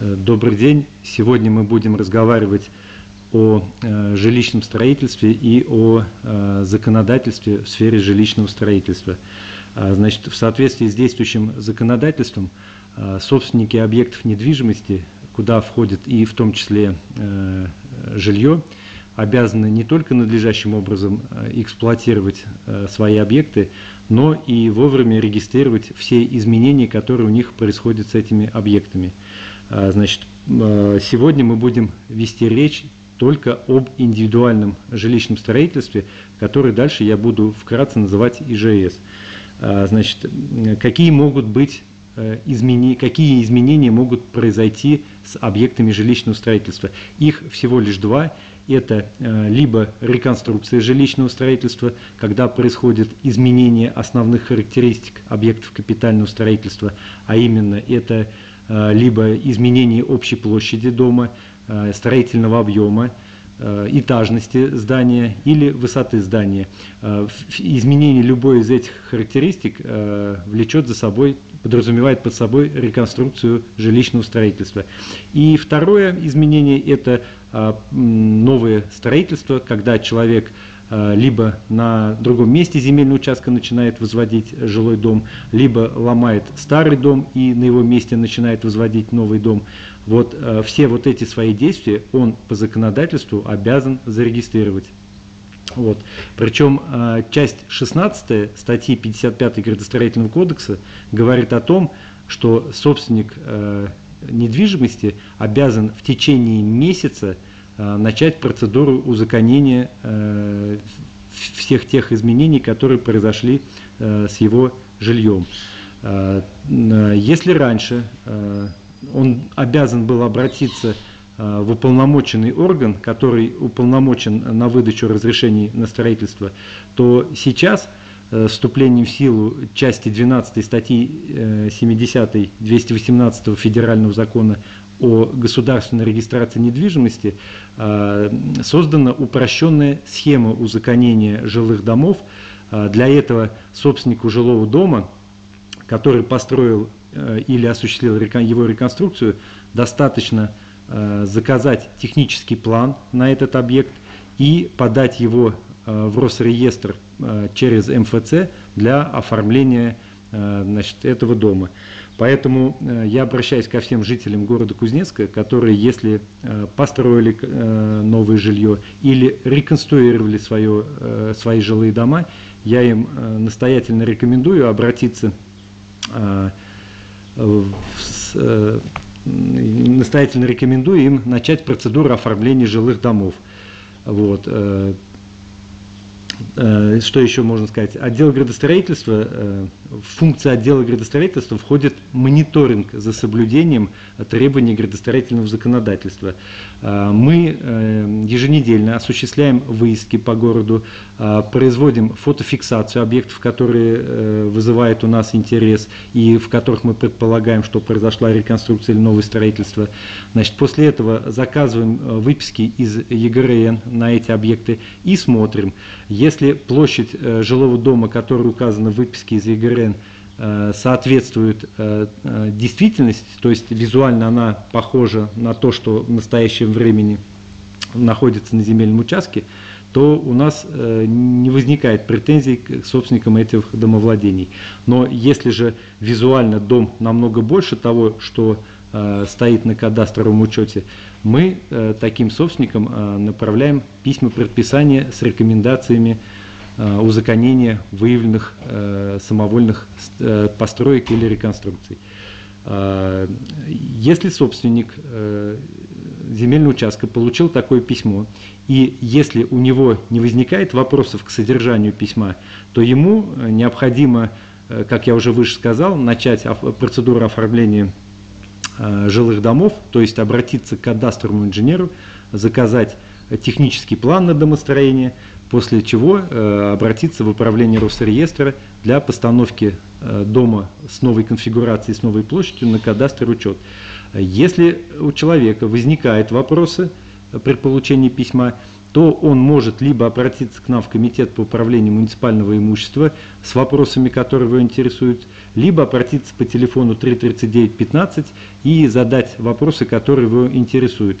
Добрый день. Сегодня мы будем разговаривать о э, жилищном строительстве и о э, законодательстве в сфере жилищного строительства. А, Значит, в соответствии с действующим законодательством э, собственники объектов недвижимости, куда входит и в том числе э, жилье, обязаны не только надлежащим образом э, эксплуатировать э, свои объекты, но и вовремя регистрировать все изменения, которые у них происходят с этими объектами. А, Значит, э, сегодня мы будем вести речь только об индивидуальном жилищном строительстве, который дальше я буду вкратце называть ИЖС. Значит, какие могут быть э, измени- какие изменения могут произойти с объектами жилищного строительства. Их всего лишь два. Это э, либо реконструкция жилищного строительства, когда происходит изменение основных характеристик объектов капитального строительства, а именно это э, либо изменение общей площади дома, э, строительного объема, э, этажности здания или высоты здания. Э, Изменение любой из этих характеристик э, влечет за собой, подразумевает под собой реконструкцию жилищного строительства. И второе изменение – это э, новое строительство, когда человек э, либо на другом месте земельного участка начинает возводить жилой дом, либо ломает старый дом и на его месте начинает возводить новый дом. Вот э, все вот эти свои действия он по законодательству обязан зарегистрировать. Вот. Причем э, часть 16 статьи 55 градостроительного кодекса говорит о том, что собственник э, недвижимости обязан в течение месяца э, начать процедуру узаконения э, всех тех изменений, которые произошли э, с его жильем. Э, Если раньше э, он обязан был обратиться э, в уполномоченный орган, который уполномочен на выдачу разрешений на строительство, то сейчас э, вступлением в силу части 12 статьи э, 70 218 Федерального закона о государственной регистрации недвижимости э, создана упрощенная схема узаконения жилых домов. Э, Для этого собственнику жилого дома который построил э, или осуществил его реконструкцию, достаточно заказать технический план на этот объект и подать его в Росреестр через МФЦ для оформления значит, этого дома. Поэтому э, я обращаюсь ко всем жителям города Кузнецка, которые, если э, построили э, новое жилье или реконструировали свое, свои жилые дома, я им настоятельно рекомендую обратиться настоятельно рекомендую им начать процедуру оформления жилых домов. Вот. Э, Э, Что еще можно сказать? Отдел градостроительства, э, в функции отдела градостроительства входит мониторинг за соблюдением требований градостроительного законодательства. Э, Мы э, еженедельно осуществляем выездки по городу, э, производим фотофиксацию объектов, которые э, вызывают у нас интерес и в которых мы предполагаем, что произошла реконструкция или новое строительство. Значит, после этого заказываем э, выписки из ЕГРН на эти объекты и смотрим, если площадь э, жилого дома, которая указана в выписке из ЕГРН, э, соответствует э, действительности, то есть визуально она похожа на то, что в настоящем времени находится на земельном участке, то у нас не возникает претензий к собственникам этих домовладений. Но если же визуально дом намного больше того, что стоит на кадастровом учете, мы э, таким собственникам э, направляем письма предписания с рекомендациями э, узаконения выявленных э, самовольных э, построек или реконструкций. Если собственник э, земельного участка получил такое письмо, и если у него не возникает вопросов к содержанию письма, то ему э, необходимо, э, как я уже выше сказал, начать процедуру оформления э, жилых домов, то есть обратиться к кадастровому инженеру, заказать э, технический план на домостроение, после чего э, обратиться в управление Росреестра для постановки э, дома с новой конфигурацией, с новой площадью на кадастр учет. Если у человека возникают вопросы при получении письма, то он может либо обратиться к нам в комитет по управлению муниципального имущества с вопросами, которые его интересуют, либо обратиться по телефону 33915 и задать вопросы, которые его интересуют.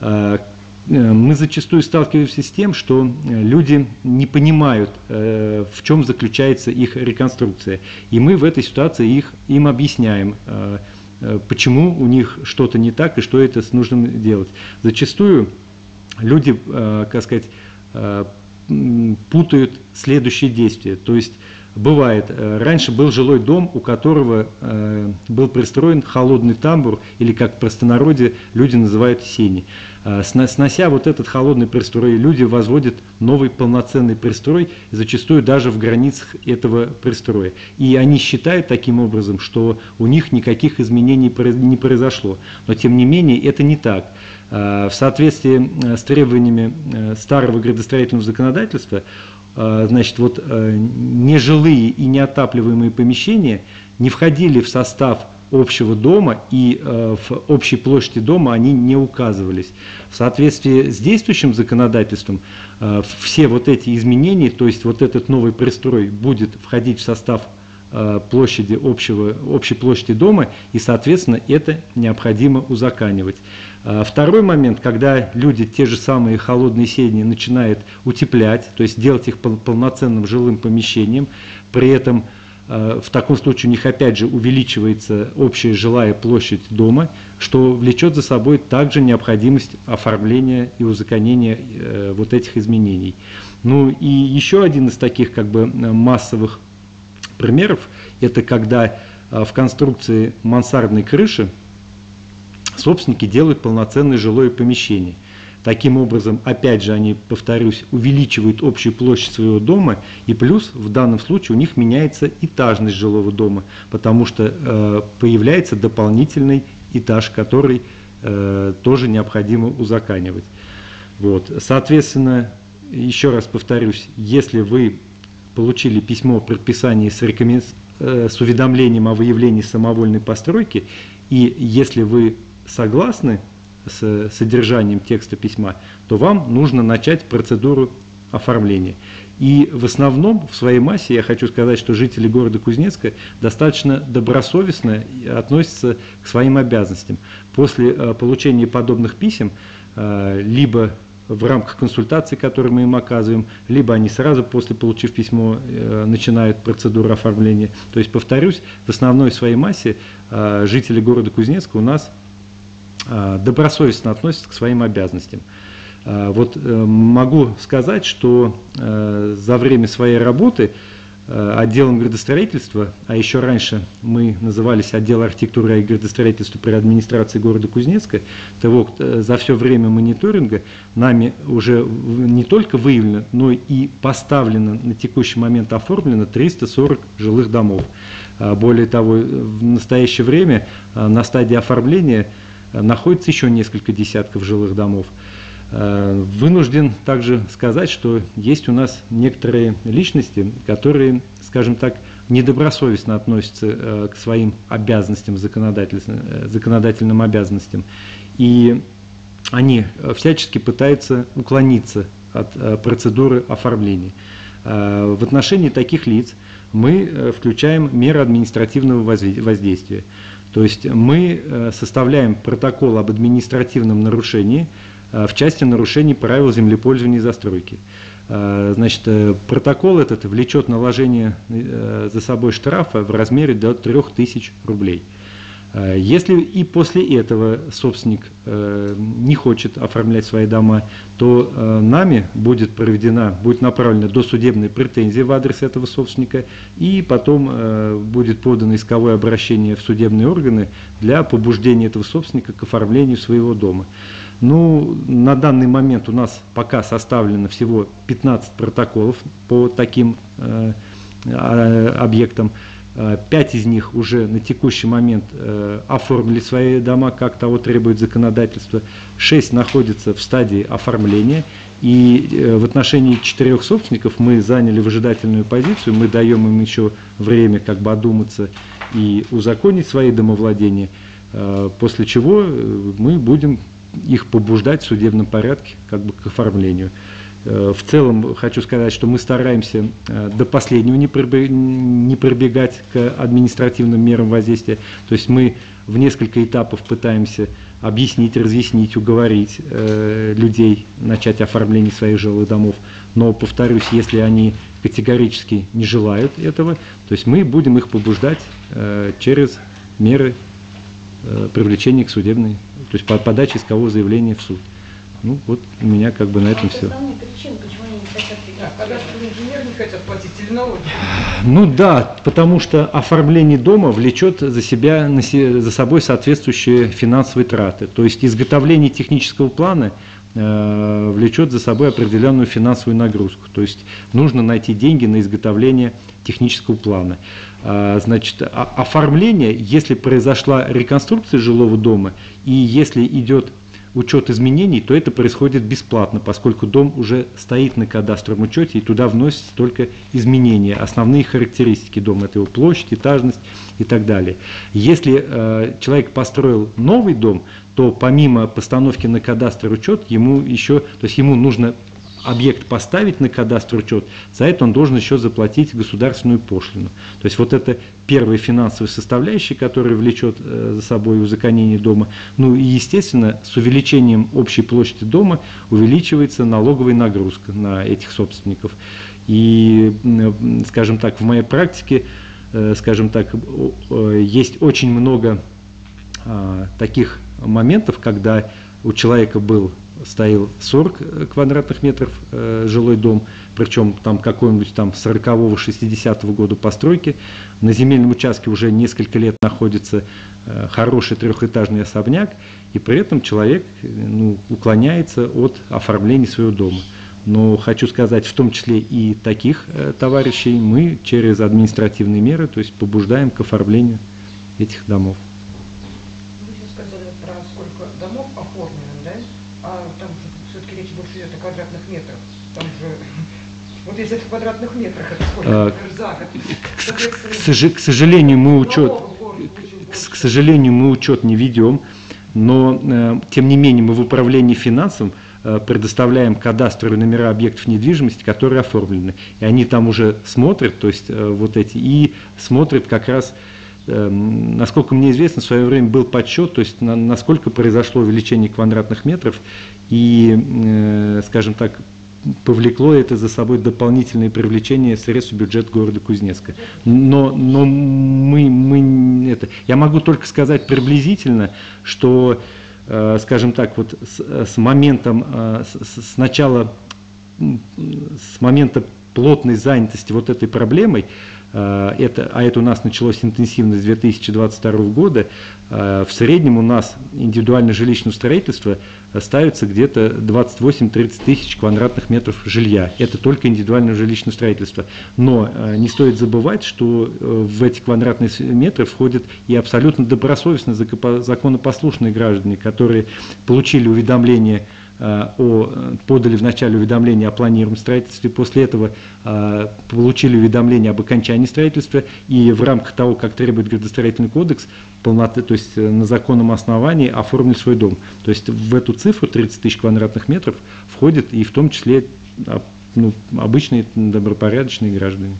Э, мы зачастую сталкиваемся с тем, что люди не понимают, э, в чем заключается их реконструкция. И мы в этой ситуации их, им объясняем, э, почему у них что-то не так и что это с нужным делать. Зачастую люди, как сказать, путают следующие действия. То есть бывает, э, раньше был жилой дом, у которого э, был пристроен холодный тамбур, или как в простонародье люди называют сени. Э, снося вот этот холодный пристрой, люди возводят новый полноценный пристрой, зачастую даже в границах этого пристроя. И они считают таким образом, что у них никаких изменений не произошло. Но тем не менее это не так. В соответствии с требованиями старого градостроительного законодательства Э, значит, вот э, нежилые и неотапливаемые помещения не входили в состав общего дома и э, в общей площади дома они не указывались. В соответствии с действующим законодательством все вот эти изменения, то есть вот этот новый пристрой будет входить в состав Э, площади общего, общей площади дома, и, соответственно, это необходимо узаканивать. Э, второй момент, когда люди те же самые холодные сени начинают утеплять, то есть делать их полноценным жилым помещением, при этом э, в таком случае у них опять же увеличивается общая жилая площадь дома, что влечет за собой также необходимость оформления и узаконения вот этих изменений. Ну и еще один из таких как бы массовых примеров – это когда а, в конструкции мансардной крыши собственники делают полноценное жилое помещение. Таким образом, опять же, они, повторюсь, увеличивают общую площадь своего дома, и плюс в данном случае у них меняется этажность жилого дома, потому что э, появляется дополнительный этаж, который э, тоже необходимо узаканивать. Вот. Соответственно, еще раз повторюсь, если вы получили письмо о предписании с, рекомен... Э, с уведомлением о выявлении самовольной постройки, и если вы согласны с содержанием текста письма, то вам нужно начать процедуру оформления. И в основном, в своей массе, я хочу сказать, что жители города Кузнецка достаточно добросовестно относятся к своим обязанностям. После э, получения подобных писем, э, либо в рамках консультаций, которые мы им оказываем, либо они сразу после получив письмо э, начинают процедуру оформления. То есть, повторюсь, в основной своей массе э, жители города Кузнецка у нас э, добросовестно относятся к своим обязанностям. Вот могу сказать, что за время своей работы отделом градостроительства, а еще раньше мы назывались отдел архитектуры и градостроительства при администрации города Кузнецка, того э, за все время мониторинга нами уже не только выявлено, но и поставлено на текущий момент оформлено 340 жилых домов. А более того, в настоящее время э, на стадии оформления находится еще несколько десятков жилых домов. Э, вынужден также сказать, что есть у нас некоторые личности, которые, скажем так, недобросовестно относятся э, к своим обязанностям, законодательным, э, законодательным обязанностям. И они всячески пытаются уклониться от процедуры оформления. В отношении таких лиц мы включаем меры административного воздействия. То есть мы составляем протокол об административном нарушении, в части нарушений правил землепользования и застройки. Э, значит, э, протокол этот влечет наложение за собой штрафа в размере до 3000 рублей. Если и после этого собственник не хочет оформлять свои дома, то нами будет проведена, будет направлена досудебная претензия в адрес этого собственника, и потом будет подано исковое обращение в судебные органы для побуждения этого собственника к оформлению своего дома. Ну, на данный момент у нас пока составлено всего 15 протоколов по таким э, а, объектам. Э, пять из них уже на текущий момент э, оформили свои дома, как того требует законодательство. Шесть находятся в стадии оформления. И э, в отношении четырех собственников мы заняли выжидательную позицию. Мы даем им еще время как бы одуматься и узаконить свои домовладения. После чего мы будем их побуждать в судебном порядке как бы к оформлению. Э, в целом хочу сказать, что мы стараемся э, до последнего не пробегать к административным мерам воздействия. То есть мы в несколько этапов пытаемся объяснить, разъяснить, уговорить э, людей начать оформление своих жилых домов. Но, повторюсь, если они категорически не желают этого, то есть мы будем их побуждать через меры э, привлечения к судебной, то есть по подаче искового заявления в суд. Ну вот у меня как бы на этом а все. Причины, хотят платить или налоги. Ну да, потому что оформление дома влечет за себя, за собой соответствующие финансовые траты. То есть изготовление технического плана влечет за собой определенную финансовую нагрузку. То есть нужно найти деньги на изготовление технического плана. А, Значит, оформление, если произошла реконструкция жилого дома и если идет учет изменений, то это происходит бесплатно, поскольку дом уже стоит на кадастровом учете, и туда вносятся только изменения, основные характеристики дома, это его площадь, этажность и так далее. Если э, человек построил новый дом, то помимо постановки на кадастровый учет, ему еще, то есть ему нужно объект поставить на кадастровый учет, за это он должен еще заплатить государственную пошлину. То есть вот это первая финансовая составляющая, которая влечет э, за собой узаконение дома. Ну и естественно с увеличением общей площади дома увеличивается налоговая нагрузка на этих собственников. И, м, скажем так, в моей практике, э, скажем так, э, есть очень много таких моментов, когда у человека был стоял 40 квадратных метров э, жилой дом, причем там какой-нибудь там 40-го, 60-го года постройки. На земельном участке уже несколько лет находится э, хороший трехэтажный особняк, и при этом человек э, ну, уклоняется от оформления своего дома. Но хочу сказать, в том числе и таких э, товарищей мы через административные меры, то есть побуждаем к оформлению этих домов. Вы сейчас сказали про сколько домов оформлено, да? А там же все-таки речь больше идет о квадратных метрах. Там же... Вот это в квадратных метрах, это сколько, А, за год? К, к сожалению, мы учет, к, сожалению, мы учет не ведем, но э, тем не менее мы в управлении финансовым э, предоставляем кадастровые номера объектов недвижимости, которые оформлены. И они там уже смотрят, то есть вот эти, и смотрят как раз, насколько мне известно, в свое время был подсчет, то есть на- насколько произошло увеличение квадратных метров, и, э, скажем так, повлекло это за собой дополнительное привлечение средств в бюджет города Кузнецка. Но, но мы, мы это, я могу только сказать приблизительно, что, э, скажем так, вот с, с моментом, э, с, с- начала, с момента плотной занятости вот этой проблемой, э, это, а это у нас началось интенсивно с 2022 года, э, в среднем у нас индивидуальное жилищное строительство ставится где-то 28-30 тысяч квадратных метров жилья. Это только индивидуальное жилищное строительство. Но э, не стоит забывать, что в эти квадратные метры входят и абсолютно добросовестно законопослушные граждане, которые получили уведомление э, о, э, подали в начале уведомление о планируемом строительстве, после этого э, получили уведомление об окончании строительства и в рамках того, как требует градостроительный кодекс, полноты, то есть э, на законном основании оформили свой дом. То есть в эту цифру 30 тысяч квадратных метров входит и в том числе а, ну, обычные добропорядочные граждане.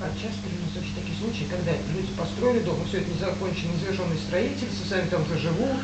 А часто ли такие случаи, когда люди построили дом, и все это незакончено, незавершенное строительство, сами там уже живут,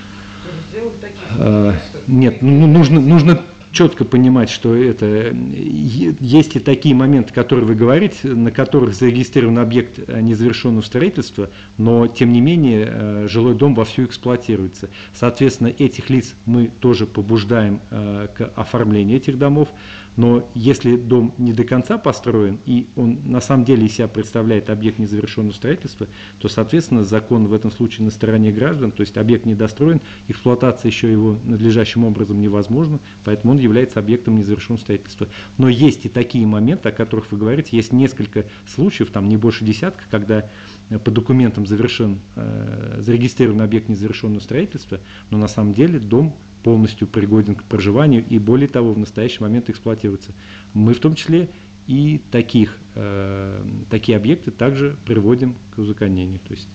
А, часто? Нет, ну, нужно, нужно четко понимать, что это э, есть ли такие моменты, которые вы говорите, на которых зарегистрирован объект э, незавершенного строительства, но тем не менее э, жилой дом вовсю эксплуатируется. Соответственно, этих лиц мы тоже побуждаем э, к оформлению этих домов. Но если дом не до конца построен, и он на самом деле из себя представляет объект незавершенного строительства, то, соответственно, закон в этом случае на стороне граждан, то есть объект недостроен, эксплуатация еще его надлежащим образом невозможна, поэтому он является объектом незавершенного строительства. Но есть и такие моменты, о которых вы говорите, есть несколько случаев, там не больше десятка, когда э, по документам завершен, э, зарегистрирован объект незавершенного строительства, но на самом деле дом полностью пригоден к проживанию и более того в настоящий момент эксплуатируется. Мы в том числе и таких, э, такие объекты также приводим к узаконению. То есть,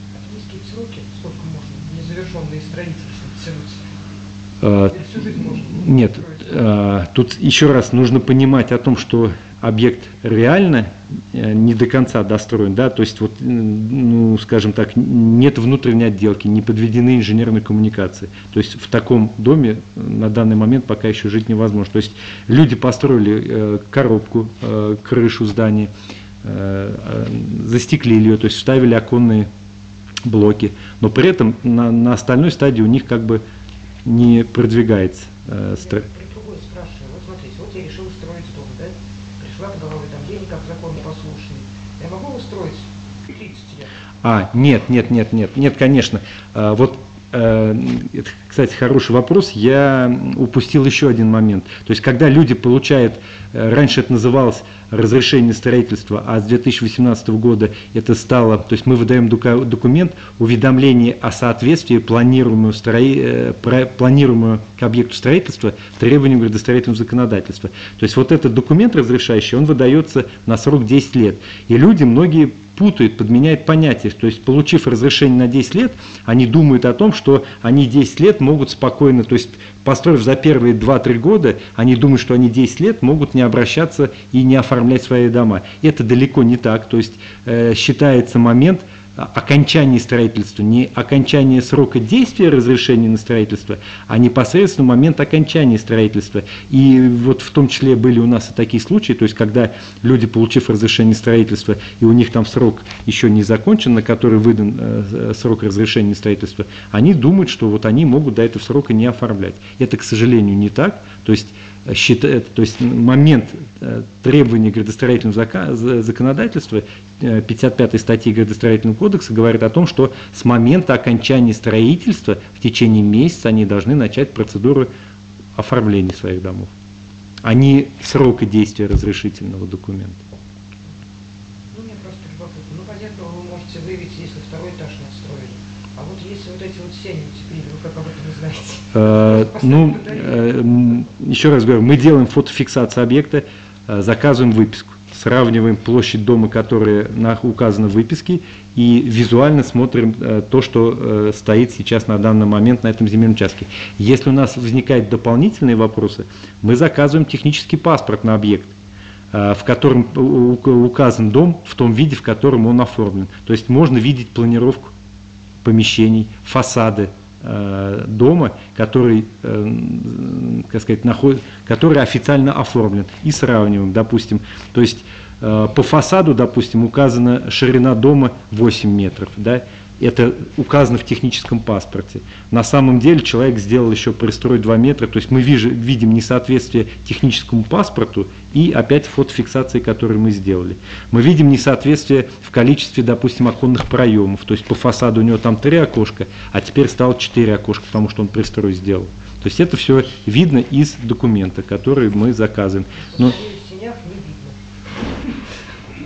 какие-то сроки, сколько можно незавершенные строительства тянуть? Э, Или всю жизнь можно Нет, строить? э, тут еще раз нужно понимать о том, что объект реально э, не до конца достроен, да, то есть вот, ну, скажем так, нет внутренней отделки, не подведены инженерные коммуникации. То есть в таком доме на данный момент пока еще жить невозможно. То есть люди построили э, коробку, э, крышу здания, э, э, застеклили ее, то есть вставили оконные блоки, но при этом на, на остальной стадии у них как бы не продвигается э, Я про другое спрашиваю. Вот смотрите, вот я решил устроить дом, да? Пришла по голове там денег, как законопослушный. Я могу устроить 30 лет? А, нет, нет, нет, нет, нет, конечно. А, Вот, э, это, кстати, хороший вопрос. Я упустил еще один момент. То есть, когда люди получают, э, раньше это называлось разрешение строительства, а с 2018 года это стало, то есть мы выдаем документ, уведомление о соответствии планируемого, строи- э, планируемого к объекту строительства требованиям градостроительного законодательства. То есть вот этот документ разрешающий, он выдается на срок 10 лет. И люди, многие путают, подменяют понятия. То есть, получив разрешение на 10 лет, они думают о том, что они 10 лет могут спокойно, то есть, построив за первые 2-3 года, они думают, что они 10 лет могут не обращаться и не оформлять свои дома. Это далеко не так. То есть, э, считается момент окончания строительства, не окончание срока действия разрешения на строительство, а непосредственно момент окончания строительства. И вот в том числе были у нас и такие случаи, то есть когда люди, получив разрешение строительства, и у них там срок еще не закончен, на который выдан э, срок разрешения строительства, они думают, что вот они могут до этого срока не оформлять. Это, к сожалению, не так. То есть э, считает, то есть момент э, требования градостроительного законодательства э, 55 статьи градостроительного кодекса говорит о том, что с момента окончания строительства в течение месяца они должны начать процедуру оформления своих домов, а не срока действия разрешительного документа. Ну, мне просто любопытно. Ну, понятно, вы можете выявить, если второй этаж не отстроили. А вот если вот эти вот сени утеплили, вы как об этом узнаете? Э, Ну, э, еще раз говорю, мы делаем фотофиксацию объекта, э, заказываем выписку, сравниваем площадь дома, которая на- указана в выписке, и визуально смотрим э, то, что э, стоит сейчас на данный момент на этом земельном участке. Если у нас возникают дополнительные вопросы, мы заказываем технический паспорт на объект в котором указан дом в том виде, в котором он оформлен. То есть можно видеть планировку помещений, фасады э, дома, который, э, как сказать, наход- который официально оформлен. И сравниваем, допустим, то есть э, по фасаду, допустим, указана ширина дома 8 метров, да, это указано в техническом паспорте. На самом деле человек сделал еще пристрой 2 метра, то есть мы вижу- видим несоответствие техническому паспорту и опять фотофиксации, которую мы сделали. Мы видим несоответствие в количестве, допустим, оконных проемов, то есть по фасаду у него там 3 окошка, а теперь стало 4 окошка, потому что он пристрой сделал. То есть это все видно из документа, который мы заказываем. Но, В сенях не видно.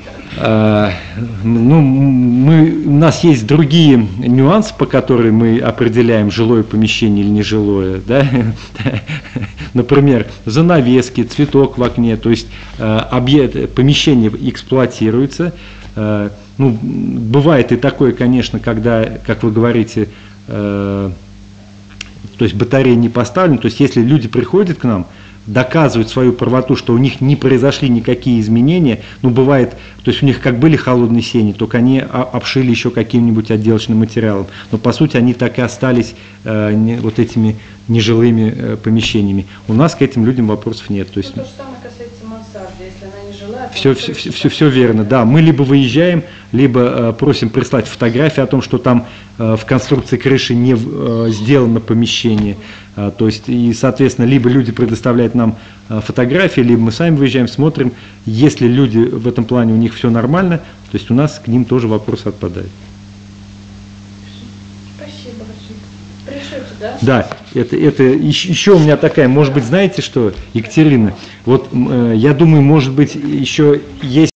а, ну, мы, у нас есть другие нюансы, по которым мы определяем жилое помещение или нежилое. Да? Например, занавески, цветок в окне, то есть э, объект, помещение эксплуатируется. Э, ну, бывает и такое, конечно, когда, как вы говорите, э, то есть батарея не поставлена, то есть если люди приходят к нам, доказывают свою правоту, что у них не произошли никакие изменения, ну бывает, то есть у них как были холодные сени, только они о- обшили еще каким-нибудь отделочным материалом, но по сути они так и остались э, не- вот этими нежилыми э, помещениями. У нас к этим людям вопросов нет, то есть Ну, то же самое касается мансарды. Если она не жилая, то все, все, все, все, верно, да. Мы либо выезжаем, либо э, просим прислать фотографии о том, что там э, в конструкции крыши не э, сделано помещение. Э, то есть, и, соответственно, либо люди предоставляют нам э, фотографии, либо мы сами выезжаем, смотрим. Если люди в этом плане, у них все нормально, то есть у нас к ним тоже вопрос отпадает. Да? Это, это еще, еще у меня такая, может быть, знаете что, Екатерина, вот э, я думаю, может быть, еще есть